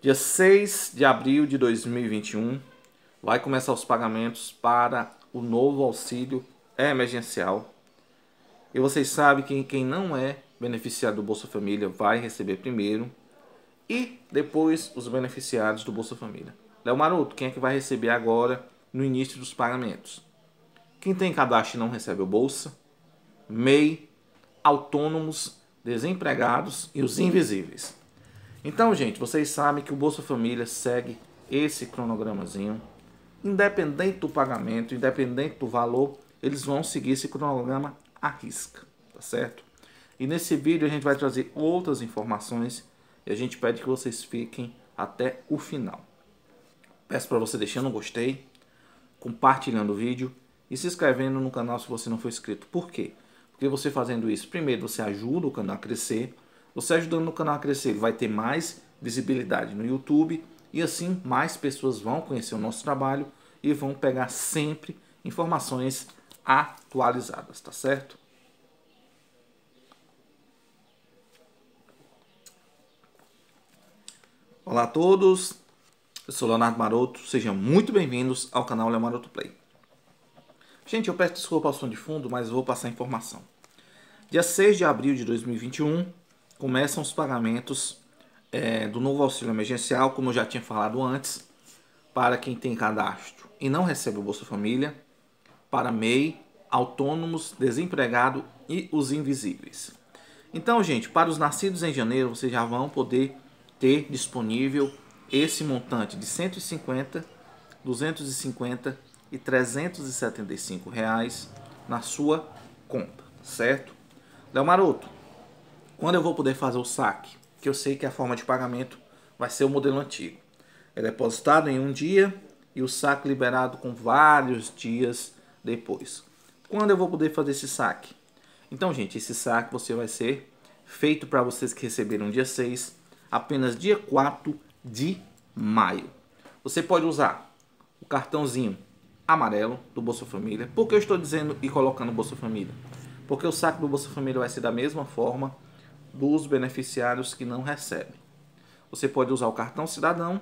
Dia 6 de abril de 2021 vai começar os pagamentos para o novo auxílio emergencial. E vocês sabem que quem não é beneficiário do Bolsa Família vai receber primeiro e depois os beneficiários do Bolsa Família. Léo Maroto, quem é que vai receber agora no início dos pagamentos? Quem tem cadastro e não recebe o Bolsa, MEI, autônomos, desempregados e os invisíveis. Então, gente, vocês sabem que o Bolsa Família segue esse cronogramazinho. Independente do pagamento, independente do valor, eles vão seguir esse cronograma à risca, tá certo? E nesse vídeo a gente vai trazer outras informações e a gente pede que vocês fiquem até o final. Peço para você deixando um gostei, compartilhando o vídeo e se inscrevendo no canal se você não for inscrito. Por quê? Porque você fazendo isso, primeiro você ajuda o canal a crescer, você ajudando o canal a crescer, vai ter mais visibilidade no YouTube e assim mais pessoas vão conhecer o nosso trabalho e vão pegar sempre informações atualizadas, tá certo? Olá a todos, eu sou Leonardo Maroto, sejam muito bem-vindos ao canal Leonardo Maroto Play. Gente, eu peço desculpa ao som de fundo, mas vou passar a informação. Dia 6 de abril de 2021, começam os pagamentos é, do novo auxílio emergencial, como eu já tinha falado antes, para quem tem cadastro e não recebe o Bolsa Família, para MEI, autônomos, desempregado e os invisíveis. Então, gente, para os nascidos em janeiro, vocês já vão poder ter disponível esse montante de 150, 250 e 375 reais na sua conta, certo? Léo Maroto, quando eu vou poder fazer o saque? Que eu sei que a forma de pagamento vai ser o modelo antigo. É depositado em um dia e o saque liberado com vários dias depois. Quando eu vou poder fazer esse saque? Então, gente, esse saque você vai ser feito para vocês que receberam dia 6, apenas dia 4 de maio. Você pode usar o cartãozinho amarelo do Bolsa Família. Por que eu estou dizendo e colocando Bolsa Família? Porque o saque do Bolsa Família vai ser da mesma forma dos beneficiários que não recebem. Você pode usar o cartão cidadão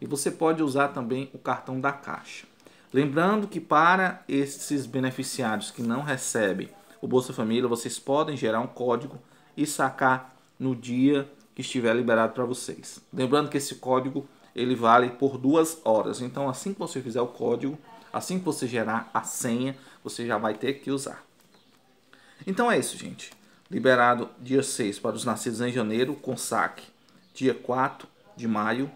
e você pode usar também o cartão da Caixa. Lembrando que para esses beneficiários que não recebem o Bolsa Família, vocês podem gerar um código e sacar no dia que estiver liberado para vocês. Lembrando que esse código ele vale por duas horas. Então, assim que você fizer o código, assim que você gerar a senha, você já vai ter que usar. Então é isso, gente liberado dia 6 para os nascidos em janeiro, com saque dia 4 de maio.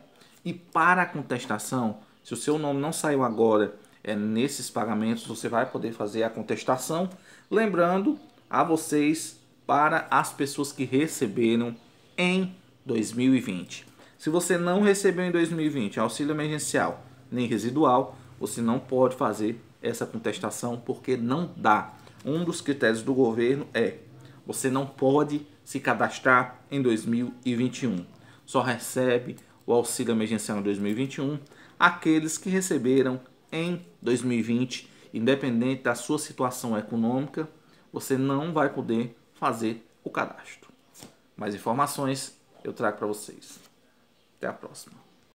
E para a contestação, se o seu nome não saiu agora é, nesses pagamentos, você vai poder fazer a contestação. Lembrando a vocês para as pessoas que receberam em 2020. Se você não recebeu em 2020 auxílio emergencial nem residual, você não pode fazer essa contestação porque não dá. Um dos critérios do governo é você não pode se cadastrar em 2021. Só recebe o auxílio emergencial em 2021 aqueles que receberam em 2020, independente da sua situação econômica, você não vai poder fazer o cadastro. Mais informações eu trago para vocês. Até a próxima.